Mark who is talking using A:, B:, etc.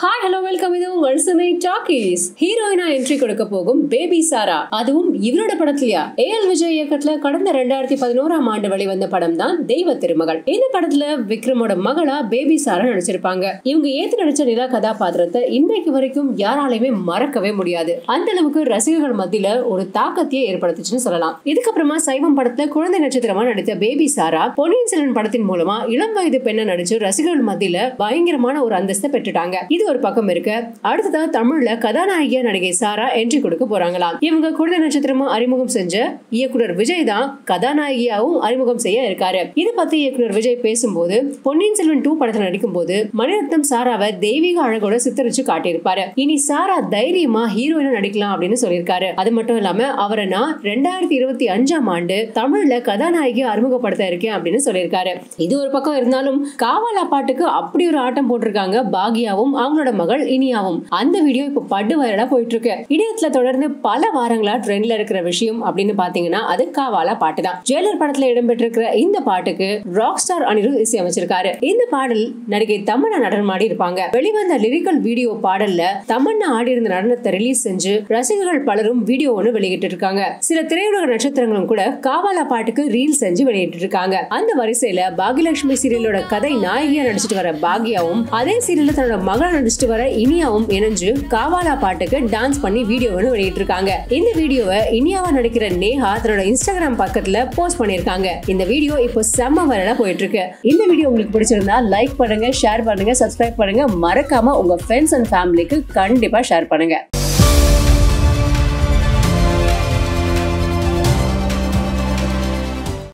A: Hi hello welcome இது உங்கள் சுமை டாக்கீஸ். ஹீரோயினா என்ட்ரி கொடுக்க போகும் பேபி சாரா அதுவும் இவரோட படத்துலயா? ஏ எல் விஜய் இயக்கத்துல கடந்த ரெண்டாயிரத்தி பதினோராம் ஆண்டு வெளிவந்த படம் தான் தெய்வ திருமகள். இந்த படத்துல விக்ரமோட மகளா பேபி சாரா நடிச்சிருப்பாங்க. இவங்க ஏத்து நடிச்ச நிலா கதாபாத்திரத்தை இன்னைக்கு வரைக்கும் யாராலையுமே மறக்கவே முடியாது. அந்த அளவுக்கு ரசிகர்கள் மத்தியில ஒரு தாக்கத்தையே ஏற்படுத்துச்சுன்னு சொல்லலாம். இதுக்கப்புறமா சைவம் படத்துல குழந்தை நட்சத்திரமா நடித்த பேபி சாரா பொன்னியின் செல்வன் படத்தின் மூலமா இளம் வயது பெண்ணை நடிச்சு ரசிகர்கள் மத்தியில பயங்கரமான ஒரு அந்தஸ்தை பெற்றுட்டாங்க. இது ஒரு பக்கம் இருக்க அடுத்ததா தமிழ்ல கதாநாயகியா நடிகை சாரா என்ட்ரி கொடுக்க போறாங்களாம். இவங்க குழந்தை நட்சத்திரமா அறிமுகம் செஞ்ச இயக்குனர் விஜய் தான் கதாநாயகியாவும் அறிமுகம் செய்ய இருக்காரு. இது பத்தி இயக்குனர் விஜய் பேசும்போது பொன்னியின் செல்வன் டூ படத்துல நடிக்கும் போது மணிரத்னம் சாராவை தெய்வீக அழகோட சித்தரிச்சு காட்டியிருப்பாரு. இனி சாரா தைரியமா ஹீரோயினா நடிக்கலாம் அப்படின்னு சொல்லியிருக்காரு. அது மட்டும் இல்லாம அவரை நான் ரெண்டாயிரத்தி இருபத்தி அஞ்சாம் ஆண்டு தமிழ்ல கதாநாயகி அறிமுகப்படுத்த இருக்கேன் அப்படின்னு சொல்லியிருக்காரு. இது ஒரு பக்கம் இருந்தாலும் காவாலா பாட்டுக்கு அப்படி ஒரு ஆட்டம் போட்டிருக்காங்க பாகியாவும் அவனோட மகள் இனியாவும். அந்த வீடியோ இப்போ படு வைரலா போயிட்டு இருக்கு இணையத்துல தொடர்ந்து பல வாரங்களா ட்ரெண்ட்ல இருக்கிற விஷயம் அப்படின்னு பாத்தீங்கன்னா அது காவாலா பாட்டு தான். ஜெயலர் படத்துல இடம்பெற்றிருக்கிற இந்த பாட்டுக்கு ராக் ஸ்டார் அனிருத் இசையமைச்சிருக்காரு. இந்த பாடல் நடிகை தமன்னா நடனம் ஆடி இருப்பாங்க. வெளிவந்த லிரிக்கல் வீடியோ பாடல்ல தமன்னா ஆடி இருந்த நடனத்தை ரிலீஸ் செஞ்சு ரசிகர்கள் பலரும் வீடியோ ஒன்று வெளியிட்டு இருக்காங்க சில திரையுலக நட்சத்திரங்களும் கூட காவாலா பாட்டுக்கு ரீல் செஞ்சு வெளியிட்டு இருக்காங்க அந்த வரிசையில பாகியலட்சுமி சீரியலோட கதை நாயகியா நடிச்சிட்டு வர பாக்யாவும் அதே சீரியல்ல தன்னோட மகள் நடிச்சிட்டு வர இனியாவும் இணைஞ்சு காவாலா பாட்டுக்கு டான்ஸ் பண்ணி வீடியோ வெளியிட்டு இருக்காங்க இந்த வீடியோவை இனியாவா நடிக்கிற நேஹா தன்னோட இன்ஸ்டாகிராம் பக்கத்துல போஸ்ட் பண்ணிருக்காங்க இந்த வீடியோ இப்போ செம்ம வைரலா போயிட்டு இருக்கு இந்த வீடியோ உங்களுக்கு பிடிச்சிருந்தா லைக் பண்ணுங்க ஷேர் பண்ணுங்க சப்ஸ்கிரைப் பண்ணுங்க. மறக்காம உங்க ஃப்ரெண்ட்ஸ் அண்ட் ஃபேமிலிக்கு கண்டிப்பா ஷேர் பண்ணுங்க.